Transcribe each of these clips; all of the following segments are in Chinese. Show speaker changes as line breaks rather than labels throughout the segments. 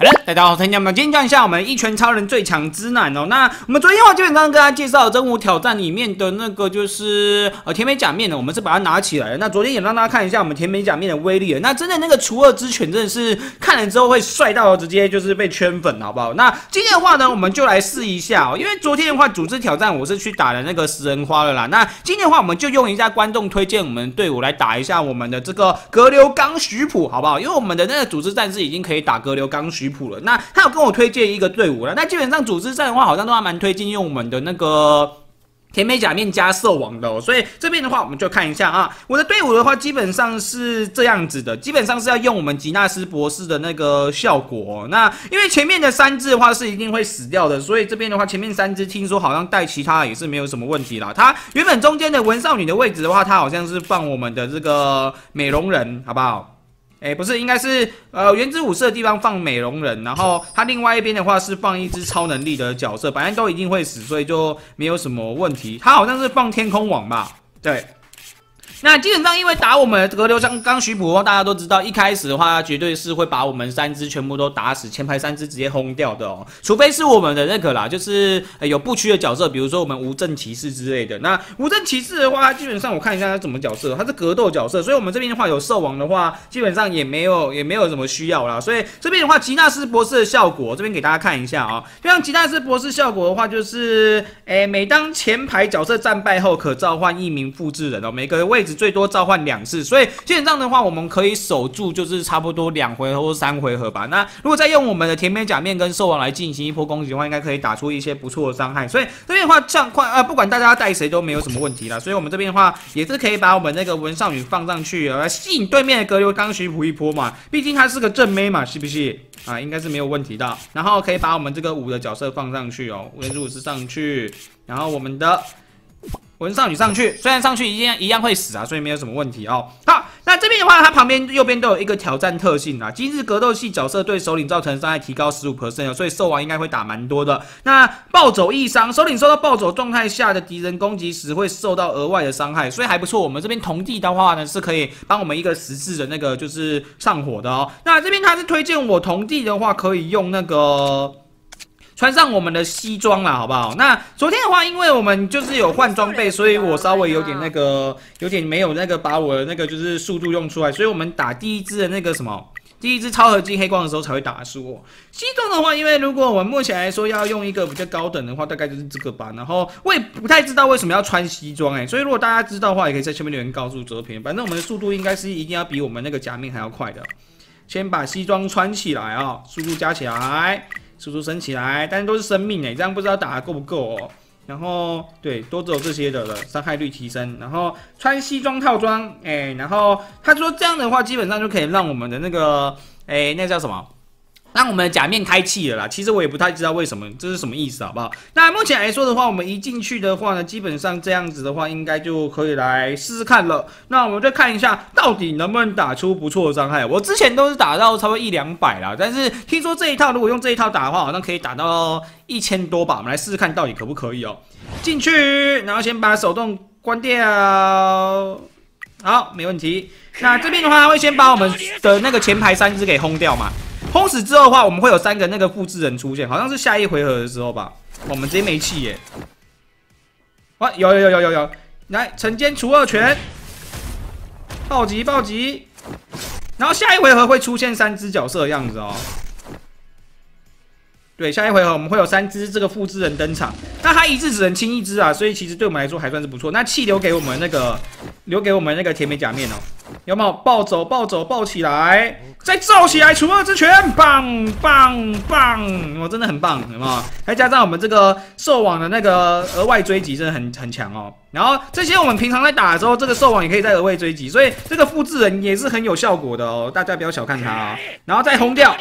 好了，大家好，我是天们今天讲一下我们一拳超人最强之男哦。那我们昨天的话基本上跟大家介绍真武挑战里面的那个就是呃甜美假面呢，我们是把它拿起来了。那昨天也让大家看一下我们甜美假面的威力了。那真的那个除恶之拳真的是看了之后会帅到直接就是被圈粉，好不好？那今天的话呢，我们就来试一下哦。因为昨天的话组织挑战我是去打了那个食人花了啦。那今天的话我们就用一下观众推荐我们队伍来打一下我们的这个格流刚徐普，好不好？因为我们的那个组织战士已经可以打格流刚徐普了。那他有跟我推荐一个队伍了，那基本上组织战的话，好像都还蛮推荐用我们的那个甜美假面加兽王的，所以这边的话我们就看一下啊，我的队伍的话基本上是这样子的，基本上是要用我们吉纳斯博士的那个效果。那因为前面的三只的话是一定会死掉的，所以这边的话前面三只听说好像带其他也是没有什么问题啦。它原本中间的文少女的位置的话，它好像是放我们的这个美容人，好不好？哎，不是，应该是呃，原子武士的地方放美容人，然后他另外一边的话是放一只超能力的角色，反正都一定会死，所以就没有什么问题。他好像是放天空网吧，对。那基本上，因为打我们格流像刚徐普的话，大家都知道，一开始的话，绝对是会把我们三只全部都打死，前排三只直接轰掉的哦。除非是我们的那个啦，就是有不屈的角色，比如说我们无证骑士之类的。那无证骑士的话，基本上我看一下他怎么角色，他是格斗角色，所以我们这边的话有兽王的话，基本上也没有也没有什么需要啦。所以这边的话，吉纳斯博士的效果，这边给大家看一下啊。就像吉纳斯博士效果的话，就是诶，每当前排角色战败后，可召唤一名复制人哦，每个位置最多召唤两。次，所以基本上的话，我们可以守住，就是差不多两回合或三回合吧。那如果再用我们的甜美假面跟兽王来进行一波攻击的话，应该可以打出一些不错的伤害。所以这边的话，像快啊，不管大家带谁都没有什么问题了。所以我们这边的话，也是可以把我们那个文少女放上去，来吸引对面的格流刚徐普一波嘛。毕竟他是个正妹嘛，是不是啊？应该是没有问题的。然后可以把我们这个五的角色放上去哦，文武士上去，然后我们的。文少女上去，虽然上去一样一样会死啊，所以没有什么问题哦。好，那这边的话，它旁边右边都有一个挑战特性啊。今日格斗系角色对首领造成伤害提高十五 percent 所以兽王应该会打蛮多的。那暴走易伤，首领受到暴走状态下的敌人攻击时会受到额外的伤害，所以还不错。我们这边铜地的话呢，是可以帮我们一个十字的那个就是上火的哦。那这边他是推荐我铜地的话，可以用那个。穿上我们的西装啦，好不好？那昨天的话，因为我们就是有换装备，所以我稍微有点那个，有点没有那个把我的那个就是速度用出来，所以我们打第一支的那个什么，第一支超合金黑光的时候才会打输。西装的话，因为如果我们目前来说要用一个比较高等的话，大概就是这个吧。然后我也不太知道为什么要穿西装哎，所以如果大家知道的话，也可以在下面留言告诉泽平。反正我们的速度应该是一定要比我们那个假面还要快的。先把西装穿起来啊，速度加起来。输出升起来，但是都是生命哎，这样不知道打的够不够哦。然后对，都只有这些的了，伤害率提升。然后穿西装套装，哎，然后他说这样的话，基本上就可以让我们的那个，哎，那叫什么？让我们的假面开气了啦，其实我也不太知道为什么，这是什么意思，好不好？那目前来说的话，我们一进去的话呢，基本上这样子的话，应该就可以来试试看了。那我们再看一下，到底能不能打出不错的伤害。我之前都是打到差不多一两百啦，但是听说这一套如果用这一套打的话，好像可以打到一千多吧。我们来试试看，到底可不可以哦？进去，然后先把手动关掉，好，没问题。那这边的话，会先把我们的那个前排三只给轰掉嘛？轰死之后的话，我们会有三个那个复制人出现，好像是下一回合的时候吧。我们直接没气耶！哇，有有有有有有！来，晨间除二拳，暴击暴击，然后下一回合会出现三只角色的样子哦。对，下一回合我们会有三只这个复制人登场，那他一次只能清一只啊，所以其实对我们来说还算是不错。那气留给我们那个，留给我们那个甜美假面哦，有没有？暴走暴走暴起来！再造起来，除恶之拳，棒棒棒！我真的很棒，有没有？再加上我们这个兽网的那个额外追击，真的很很强哦。然后这些我们平常在打的时候，这个兽网也可以在额外追击，所以这个复制人也是很有效果的哦。大家不要小看它啊。然后再轰掉，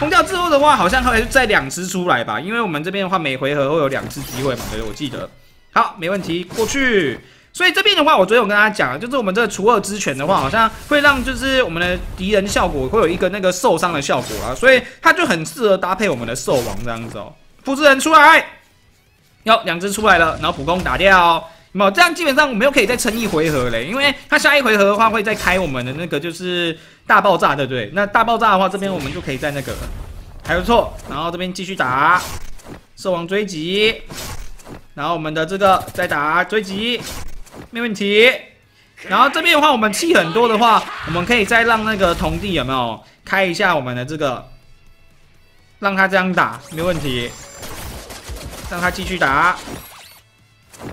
轰掉之后的话，好像会再两只出来吧？因为我们这边的话，每回合会有两次机会嘛，对，我记得。好，没问题，过去。所以这边的话，我昨天我跟大家讲，就是我们这个除恶之拳的话，好像会让就是我们的敌人效果会有一个那个受伤的效果啊，所以它就很适合搭配我们的兽王这样子哦。复制人出来，哟，两只出来了，然后普攻打掉，有没有？这样基本上我们又可以再撑一回合嘞，因为它下一回合的话会再开我们的那个就是大爆炸，对不对？那大爆炸的话，这边我们就可以在那个还不错。然后这边继续打，兽王追击，然后我们的这个再打追击，没问题。然后这边的话，我们气很多的话，我们可以再让那个铜帝有没有开一下我们的这个，让他这样打没问题，让他继续打，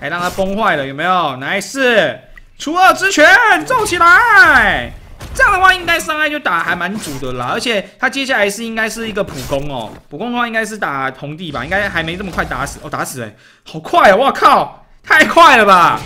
还让他崩坏了有没有？nice，除恶之拳揍起来，这样的话应该伤害就打还蛮足的啦，而且他接下来是应该是一个普攻哦，普攻的话应该是打铜帝吧，应该还没这么快打死哦，打死哎，好快啊！我靠，太快了吧！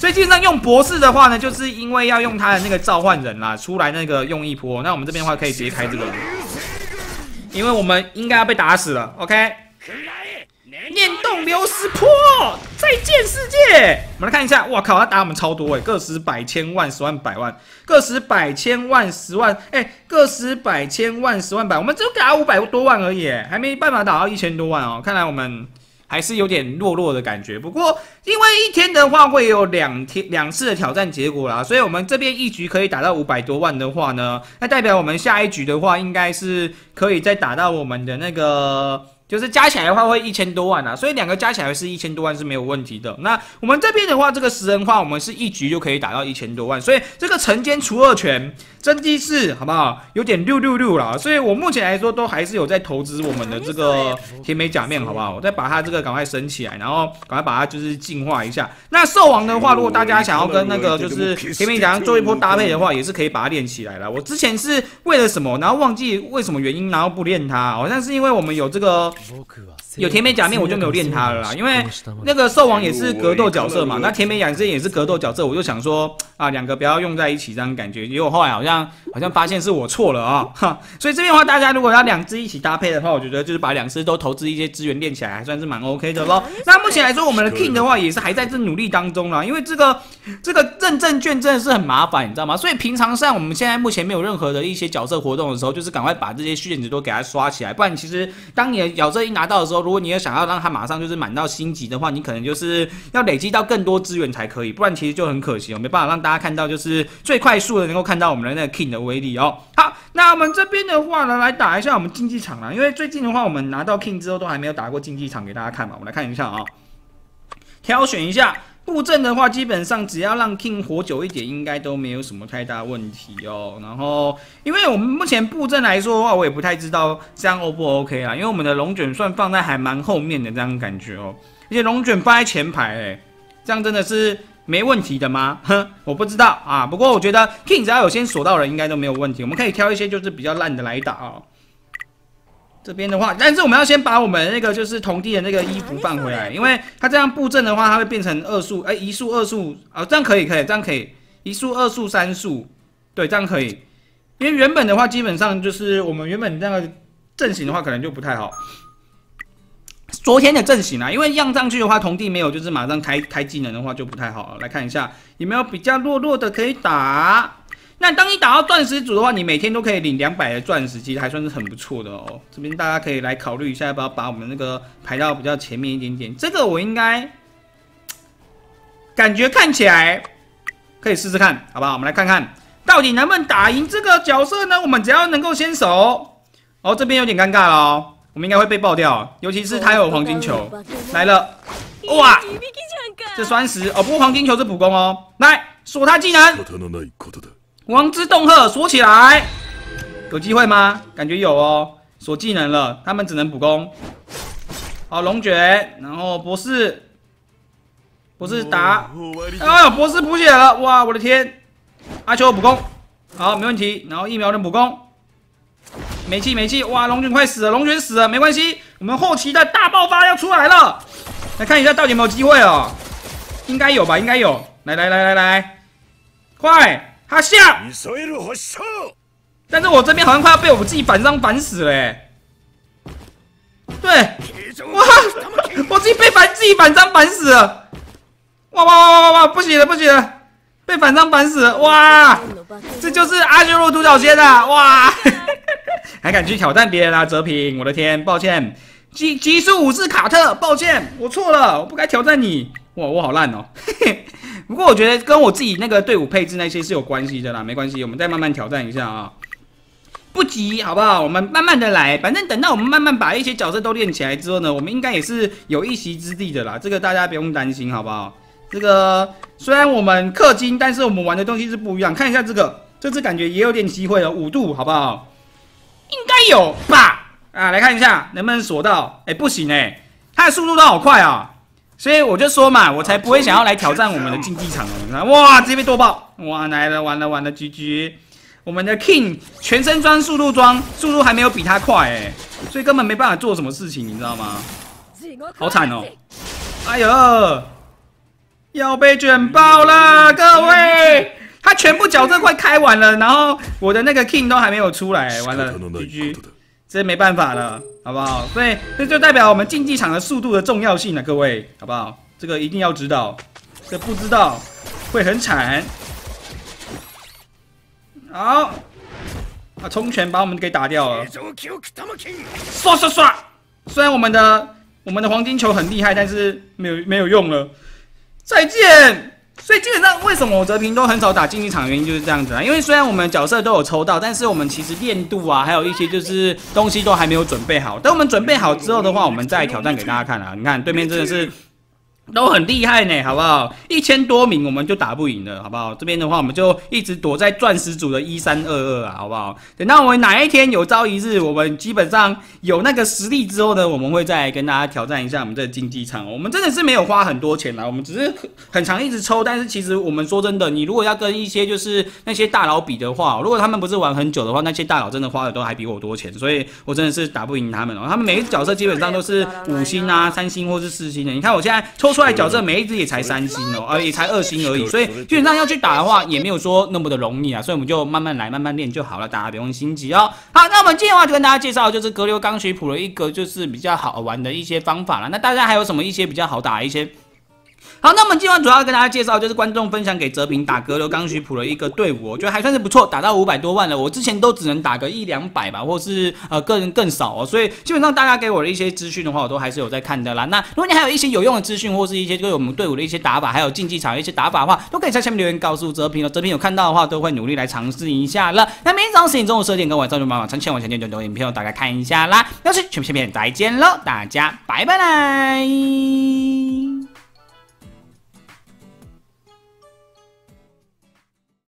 所以基本上用博士的话呢，就是因为要用他的那个召唤人啦，出来那个用一波。那我们这边的话可以直接开这个，因为我们应该要被打死了。OK，念动流石坡，再见世界。我们来看一下，哇靠，他打我们超多哎，个十百千万十万百万，个十百千万十万，哎，个十百千万十万百，我们只有打五百多万而已，还没办法打到一千多万哦。看来我们。还是有点弱弱的感觉，不过因为一天的话会有两天两次的挑战结果啦，所以我们这边一局可以打到五百多万的话呢，那代表我们下一局的话应该是可以再打到我们的那个。就是加起来的话会一千多万啊，所以两个加起来是一千多万是没有问题的。那我们这边的话，这个食人花我们是一局就可以打到一千多万，所以这个晨间除二拳真的是好不好？有点六六六了，所以我目前来说都还是有在投资我们的这个甜美假面，好不好？我再把它这个赶快升起来，然后赶快把它就是进化一下。那兽王的话，如果大家想要跟那个就是甜美假面做一波搭配的话，也是可以把它练起来了。我之前是为了什么，然后忘记为什么原因，然后不练它，好像是因为我们有这个。有甜美假面，我就没有练它了啦，因为那个兽王也是格斗角色嘛，那甜美假面也是格斗角色，我就想说啊，两个不要用在一起这样感觉，结果后来好像好像发现是我错了啊，哈，所以这边的话，大家如果要两只一起搭配的话，我觉得就是把两只都投资一些资源练起来，还算是蛮 OK 的咯。那目前来说，我们的 King 的话也是还在这努力当中啦，因为这个这个认证券真的是很麻烦，你知道吗？所以平常上我们现在目前没有任何的一些角色活动的时候，就是赶快把这些虚点值都给它刷起来，不然其实当你的角这一拿到的时候，如果你要想要让它马上就是满到星级的话，你可能就是要累积到更多资源才可以，不然其实就很可惜哦，没办法让大家看到就是最快速的能够看到我们的那个 King 的威力哦。好，那我们这边的话呢，来打一下我们竞技场啦，因为最近的话我们拿到 King 之后都还没有打过竞技场给大家看嘛，我们来看一下啊，挑选一下。布阵的话，基本上只要让 King 活久一点，应该都没有什么太大问题哦。然后，因为我们目前布阵来说的话，我也不太知道这样 O 不 OK 啊。因为我们的龙卷算放在还蛮后面的这样感觉哦，而且龙卷放在前排，哎，这样真的是没问题的吗？哼，我不知道啊。不过我觉得 King 只要有先锁到人，应该都没有问题。我们可以挑一些就是比较烂的来打哦。这边的话，但是我们要先把我们那个就是铜地的那个衣服放回来，因为它这样布阵的话，它会变成二数，哎，一数二数啊，这样可以，可以，这样可以，一数二数三数，对，这样可以。因为原本的话，基本上就是我们原本那个阵型的话，可能就不太好。昨天的阵型啊，因为样上去的话，铜地没有，就是马上开开技能的话就不太好了。来看一下有没有比较弱弱的可以打。那当你打到钻石组的话，你每天都可以领两百的钻石，其实还算是很不错的哦。这边大家可以来考虑一下，要不要把我们那个排到比较前面一点点。这个我应该感觉看起来可以试试看，好不好？我们来看看到底能不能打赢这个角色呢？我们只要能够先手，哦，这边有点尴尬了哦，我们应该会被爆掉，尤其是他有黄金球来了，哇，这酸石哦，不过黄金球是普攻哦，来锁他技能。王之洞鹤锁起来，有机会吗？感觉有哦，锁技能了，他们只能补攻。好，龙卷，然后博士，博士打，哎，博士补血了，哇，我的天！阿秋补攻，好，没问题。然后疫苗的补攻，没气没气，哇，龙卷快死了，龙卷死了，没关系，我们后期的大爆发要出来了，来看一下到底有没有机会哦，应该有吧，应该有，来来来来来，快！他下，但是我这边好像快要被我自己反伤反死了，对，哇，我自己被反自己反伤反死了，哇哇哇哇哇哇，不行了不行了，被反伤反死了，哇，这就是阿修罗独角仙啊，哇，还敢去挑战别人啊，泽平，我的天，抱歉，极极速武士卡特，抱歉，我错了，我不该挑战你，哇，我好烂哦，嘿嘿。不过我觉得跟我自己那个队伍配置那些是有关系的啦，没关系，我们再慢慢挑战一下啊。不急，好不好？我们慢慢的来，反正等到我们慢慢把一些角色都练起来之后呢，我们应该也是有一席之地的啦。这个大家不用担心，好不好？这个虽然我们氪金，但是我们玩的东西是不一样。看一下这个，这次感觉也有点机会了，五度，好不好？应该有吧？啊，来看一下能不能锁到？哎，不行哎，它的速度都好快啊！所以我就说嘛，我才不会想要来挑战我们的竞技场哦。哇，这边多爆！哇，来了，完了，完了，GG。我们的 King 全身装速度装，速度还没有比他快哎，所以根本没办法做什么事情，你知道吗？好惨哦！哎呦，要被卷爆了，各位！他全部角色快开完了，然后我的那个 King 都还没有出来，完了，GG，这没办法了，好不好？所以这就代表我们竞技场的速度的重要性了，各位，好不好？这个一定要知道，这不知道会很惨。好，啊！冲拳把我们给打掉了，刷刷刷！虽然我们的我们的黄金球很厉害，但是没有没有用了。再见。所以基本上，为什么我泽平都很少打竞技场？原因就是这样子啊。因为虽然我们角色都有抽到，但是我们其实练度啊，还有一些就是东西都还没有准备好。等我们准备好之后的话，我们再挑战给大家看啊。你看对面真的是。都很厉害呢，好不好？一千多名我们就打不赢了，好不好？这边的话，我们就一直躲在钻石组的一三二二啊，好不好？等到我们哪一天有朝一日，我们基本上有那个实力之后呢，我们会再跟大家挑战一下我们这个竞技场。我们真的是没有花很多钱啦，我们只是很长一直抽。但是其实我们说真的，你如果要跟一些就是那些大佬比的话，如果他们不是玩很久的话，那些大佬真的花的都还比我多钱，所以我真的是打不赢他们哦。他们每一个角色基本上都是五星啊、三星或是四星的。你看我现在抽出。出来角色每一只也才三星哦，而也才二星而已，所以基本上要去打的话，也没有说那么的容易啊，所以我们就慢慢来，慢慢练就好了，大家不用心急哦。好，那我们今天的话就跟大家介绍，就是格流刚学谱的一个就是比较好玩的一些方法了。那大家还有什么一些比较好打一些？好，那我们今晚主要跟大家介绍，就是观众分享给泽平打格斗刚需谱的一个队伍，我觉得还算是不错，打到五百多万了。我之前都只能打个一两百吧，或是呃个人更少哦。所以基本上大家给我的一些资讯的话，我都还是有在看的啦。那如果你还有一些有用的资讯，或是一些对我们队伍的一些打法，还有竞技场的一些打法的话，都可以在下面留言告诉泽平哦。泽平有看到的话，都会努力来尝试一下了。那明天早上十点钟的十点跟晚上就妈妈千万前点点留影片，大概看一下啦。要是全部片片再见喽，大家拜拜啦。